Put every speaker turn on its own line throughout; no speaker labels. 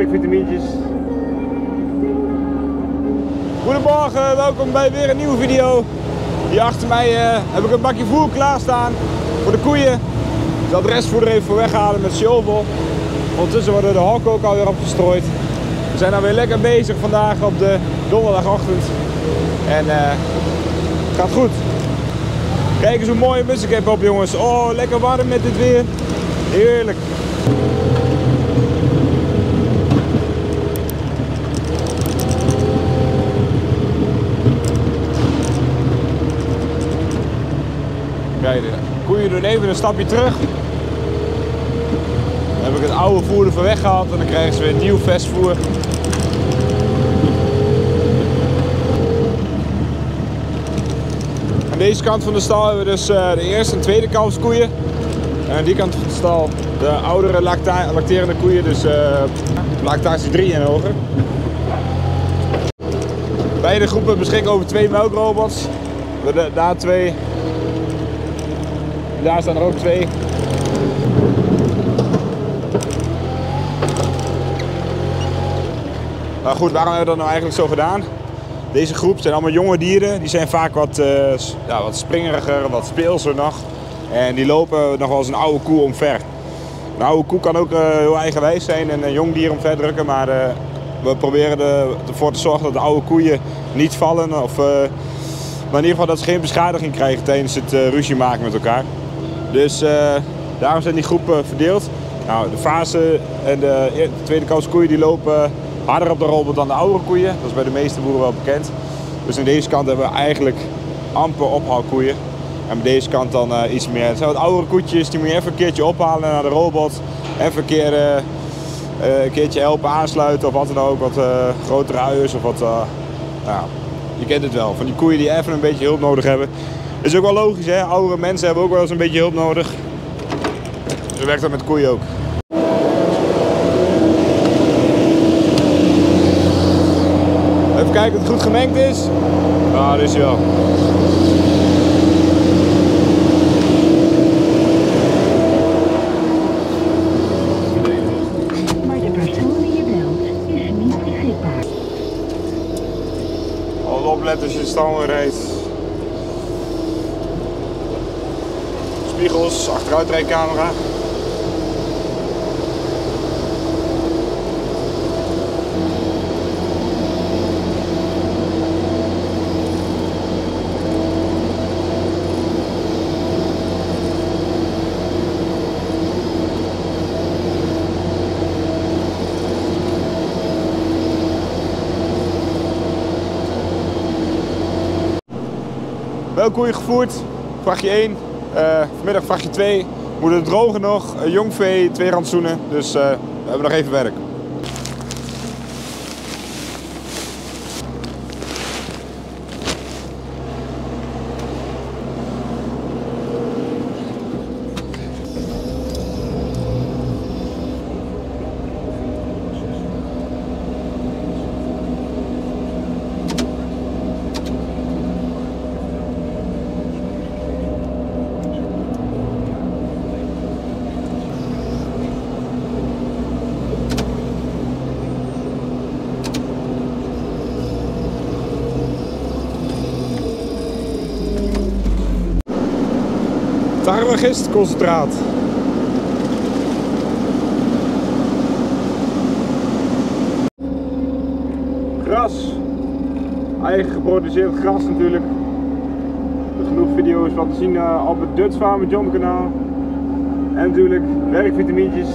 werkvitamintjes. Goedemorgen, welkom bij weer een nieuwe video. Hier achter mij eh, heb ik een bakje voer klaarstaan voor de koeien. Ik zal de restvoer er even voor weghalen met shovel. Ondertussen worden de hokken ook alweer opgestrooid. We zijn alweer lekker bezig vandaag op de donderdagochtend. En eh, het gaat goed. Kijk eens hoe mooie muts ik heb op jongens. Oh, lekker warm met dit weer. Heerlijk. Kijk, de koeien doen even een stapje terug. Dan heb ik het oude voer ervan weggehaald en dan krijgen ze weer nieuw vestvoer. Aan deze kant van de stal hebben we dus eh, de eerste en tweede kalfskoeien. En aan die kant van de stal de oudere lacta lacterende koeien, dus uh, lactatie 3 en hoger. Beide groepen beschikken over twee melkrobots. We daar twee. Daar staan er ook twee. Maar goed, waarom hebben we dat nou eigenlijk zo gedaan? Deze groep zijn allemaal jonge dieren. Die zijn vaak wat, uh, ja, wat springeriger, wat speelser nog. En die lopen nog wel eens een oude koe omver. Een oude koe kan ook uh, heel eigenwijs zijn en een jong dier omver drukken. Maar uh, we proberen er, ervoor te zorgen dat de oude koeien niet vallen. Of, maar in ieder geval dat ze geen beschadiging krijgen tijdens het ruzie maken met elkaar. Dus daarom zijn die groepen verdeeld. Nou, de fase en de, de tweede kans koeien die lopen harder op de robot dan de oudere koeien. Dat is bij de meeste boeren wel bekend. Dus aan deze kant hebben we eigenlijk amper ophaalkoeien. En bij deze kant dan uh, iets meer. Het zijn wat oudere koetjes, die moet je even een keertje ophalen naar de robot. Even een, keer, uh, een keertje helpen aansluiten of wat dan ook. Wat grotere uiers of wat... nou, je kent het wel. Van die koeien die even een beetje hulp nodig hebben. Is ook wel logisch hè. Oudere mensen hebben ook wel eens een beetje hulp nodig. Zo werkt dat met koeien ook. Even kijken of het goed gemengd is. Ah, dat is hij wel.
Maar de persoon die je belt is niet beschikbaar.
Altijd opletten als je de rijdt. Spiegels, achteruitrijcamera. Welke koeien gevoerd? Vraagje 1. Uh, vanmiddag vraagje 2. Moeten drogen nog. Uh, jong vee, twee rantsoenen. Dus uh, we hebben nog even werk. Tarwegistconcentraat. Gras. Eigen geproduceerd gras natuurlijk. Genoeg video's wat te zien uh, op het Dutch Farm John kanaal. En natuurlijk werkvitamintjes.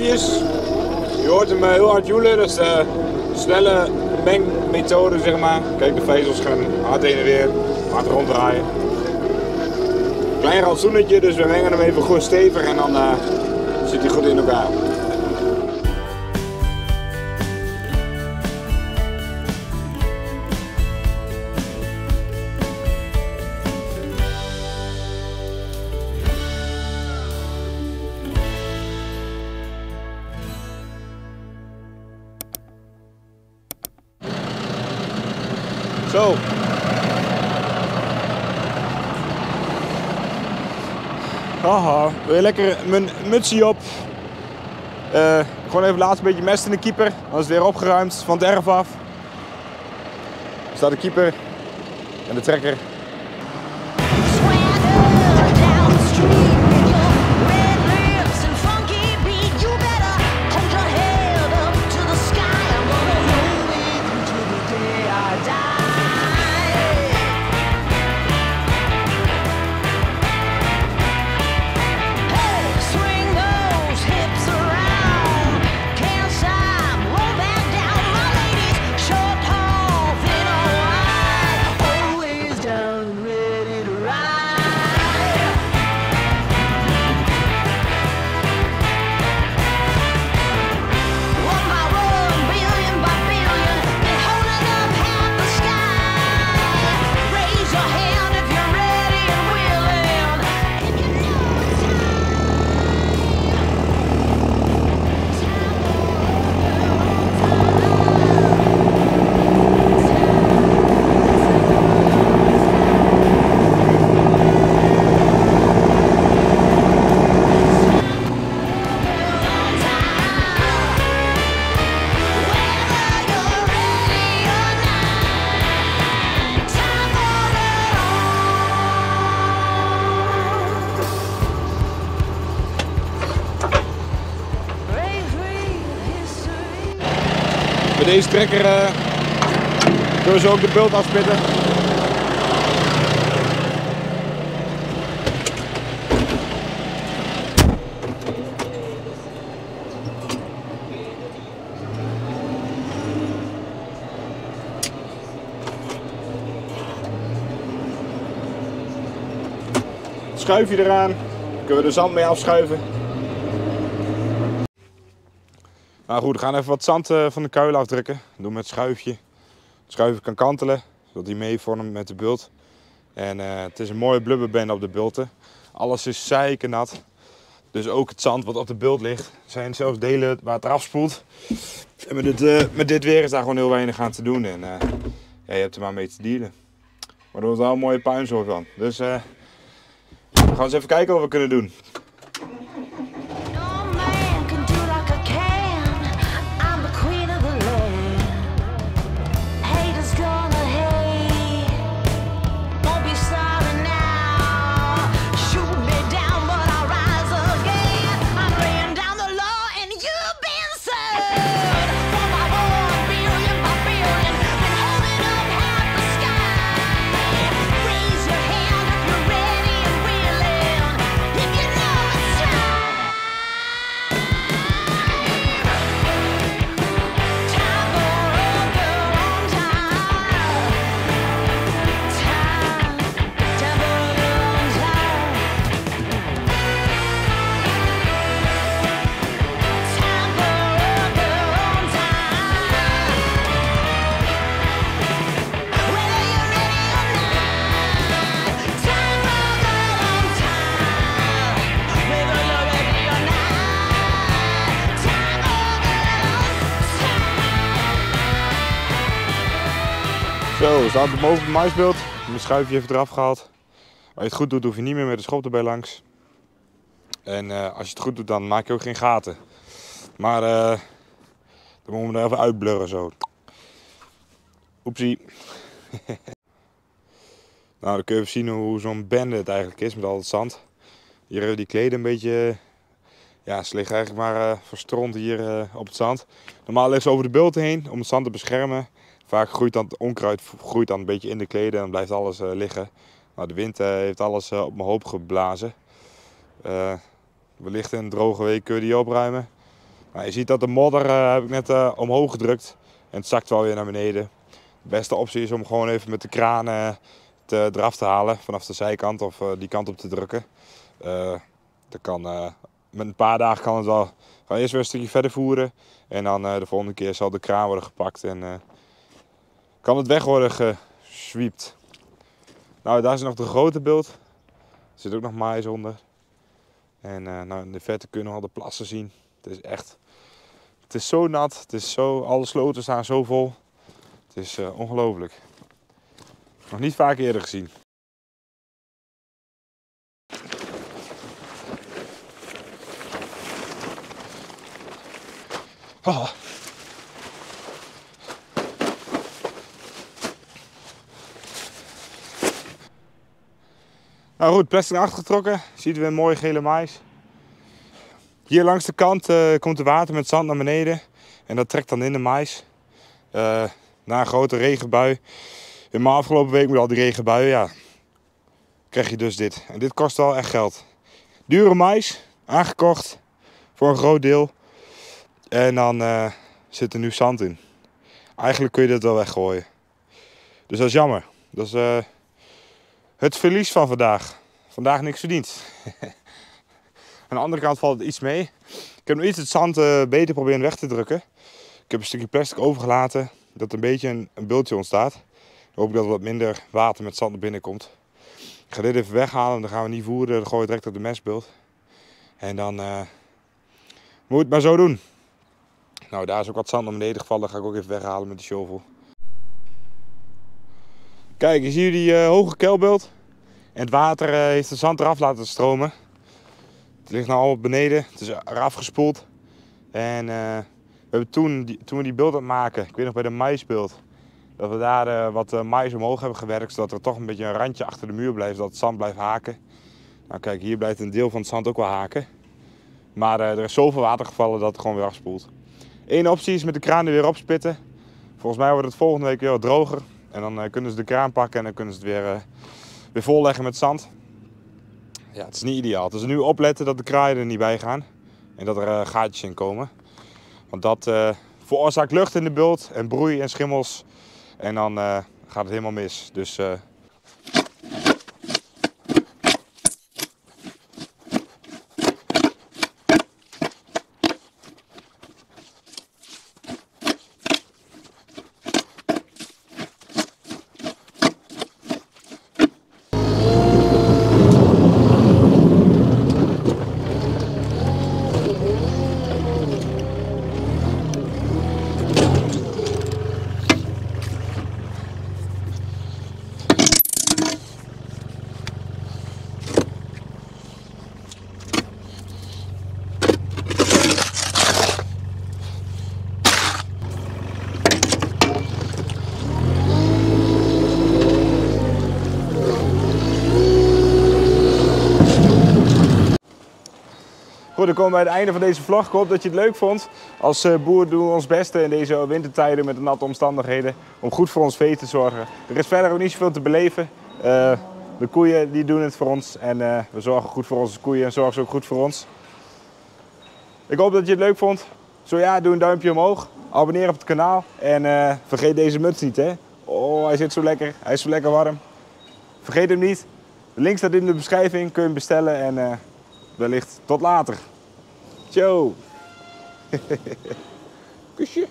Je hoort hem eh, heel hard joelen. Dat is de snelle mengmethode, zeg maar. Kijk, de vezels gaan hard heen en weer. Hard ronddraaien. Klein rantsoenetje, dus we mengen hem even goed stevig en dan uh, zit hij goed in elkaar.
Haha, weer lekker mijn mutsje op. Eh, gewoon even laatst een beetje mest in de keeper. Dan is weer opgeruimd van het erf af. Staat de keeper en de trekker. Deze trekker eh, kunnen zo ook de bult afspitten. Schuifje eraan, kunnen we de zand mee afschuiven. Nou goed, we gaan even wat zand eh, van de kuil afdrukken. Doen met het schuifje. Het schuifje kan kantelen, zodat hij mee vormt met de bult. En eh, het is een mooie blubberband op de bulten. Alles is zeikernat. Dus ook het zand wat op de bult ligt. Zijn zelfs delen waar het eraf spoelt. Met dit, eh, met dit weer is daar gewoon heel weinig aan te doen. En je hebt er maar mee te dealen. Maar er wordt wel een mooie puinzorg van. Dus we gaan eens even kijken wat we kunnen doen. Zo, we staan boven het maisbeeld. Mijn schuifje even eraf gehaald. Als je het goed doet, hoef je niet meer met de schop erbij langs. En eh, als je het goed doet, dan maak je ook geen gaten. Maar eh, dan moeten we er even uitblurren zo. Oepsie. nou, dan kun je even zien hoe zo'n bende het eigenlijk is met al het zand. Hier hebben die kleden een beetje... Ja, ze liggen eigenlijk maar eh verstrond hier eh, op het zand. Normaal liggen ze over de bulten heen om het zand te beschermen. Vaak groeit dan het onkruid groeit dan een beetje in de kleden en blijft alles eh, liggen. Maar de wind eh, heeft alles eh, op mijn hoop geblazen. Wellicht in een droge week kun je die opruimen. Maar je ziet dat de modder heb ik net omhoog gedrukt. En het zakt wel weer naar beneden. De beste optie is om gewoon even met de kraan te, eraf te halen. Vanaf de zijkant of die kant op te drukken. Kan, met een paar dagen kan het wel. We gaan eerst weer een stukje verder voeren. En dan de volgende keer zal de kraan worden gepakt. En kan het weg worden geswiept. Nou, daar is nog de grote beeld. Er zit ook nog mais onder. En eh, nou, in de verte kunnen we al de plassen zien. Het is echt. Het is zo nat. Het is zo, alle sloten staan zo vol. Het is eh, ongelooflijk.
Nog niet vaak eerder gezien. Oh. Nou goed, plastic naar achter getrokken. Ziet weer mooie gele mais. Hier langs de kant eh, komt het water met zand naar beneden. En dat trekt dan in de mais. Eh, na een grote regenbui. In mijn afgelopen week met al die regenbuien, ja, krijg je dus dit. En dit kost wel echt geld. Dure mais, aangekocht voor een groot deel. En dan eh, zit er nu zand in. Eigenlijk kun je dit wel weggooien. Dus dat is jammer. Dat is het verlies van vandaag. Vandaag niks verdiend. Aan de andere kant valt het iets mee. Ik heb nog iets het zand eh, beter proberen weg te drukken. Ik heb een stukje plastic overgelaten. Dat een beetje een, bultje ontstaat. Dan hoop dat er wat minder water met zand naar binnen komt. Ik ga dit even weghalen. Dan gaan we niet voeren. Dan gooi je direct op de mestbult. En dan eh, moet het maar zo doen. Nou, daar is ook wat zand naar beneden gevallen. Dat ga ik ook even weghalen met de shovel. Kijk, hier zie je die eh, hoge keilbult. En het water eh, heeft de zand eraf laten stromen. Het ligt nu allemaal beneden. Het is eraf gespoeld. En eh, we hebben toen, toen we die beeld aan het maken, ik weet nog bij de maisbeeld, dat we daar wat mais omhoog hebben gewerkt. Zodat er toch een beetje een randje achter de muur blijft, dat het zand blijft haken. Nou kijk, hier blijft een deel van het zand ook wel haken. Maar er is zoveel water gevallen dat het gewoon weer afspoelt. Eén optie is met de kraan er weer opspitten. Volgens mij wordt het volgende week weer wat droger. En dan eh, kunnen ze de kraan pakken en dan kunnen ze het weer, eh, weer volleggen met zand. Ja, het is niet ideaal. Dus nu opletten dat de kraaien er niet bij gaan. En dat er eh, gaatjes in komen. Want dat veroorzaakt lucht in de bult en broei en schimmels. En dan gaat het helemaal mis. Dus dan komen we bij het einde van deze vlog. Ik hoop dat je het leuk vond. Als eh, boer doen we ons beste in deze wintertijden met de natte omstandigheden om goed voor ons vee te zorgen. Er is verder ook niet zoveel te beleven. Eh, de koeien die doen het voor ons en eh, we zorgen goed voor onze koeien en zorgen ze ook goed voor ons. Ik hoop dat je het leuk vond. Zo ja, doe een duimpje omhoog. Abonneer op het kanaal en vergeet deze muts niet hè. Oh, hij zit zo lekker. Hij is zo lekker warm. Vergeet hem niet. De link staat in de beschrijving. Kun je hem bestellen en wellicht tot later. Ciao. Kusje.